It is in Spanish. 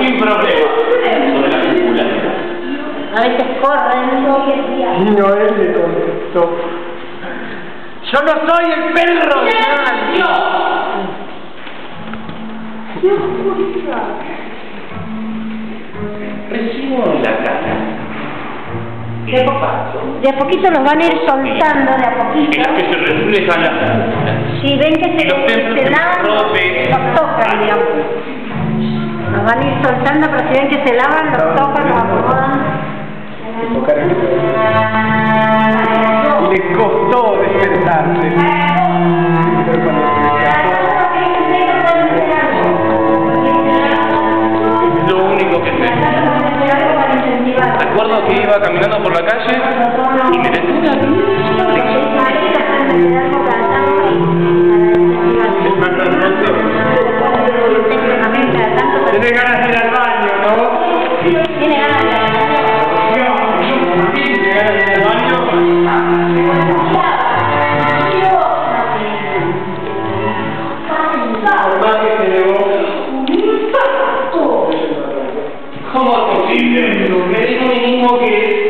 il problema. Non è la figura. Avete correndo che sia. Io e le contesto. Sono solo il perro! Silenzio! Che oscurità! Pressione la casa. ¿Qué de a poquito los van a ir soltando de a poquito. Y los que se resuelven a la... Si ven que se, se dan... pero si ven que se lavan, los tocan, los acomodan. Y le costó despertarse. Pero cuando se despertó, Es lo único que sé. Recuerdo que iba caminando por la calle y me detuve Tenés ganas de. Tiene que. ¿Cómo es posible? Me dijo mi mismo que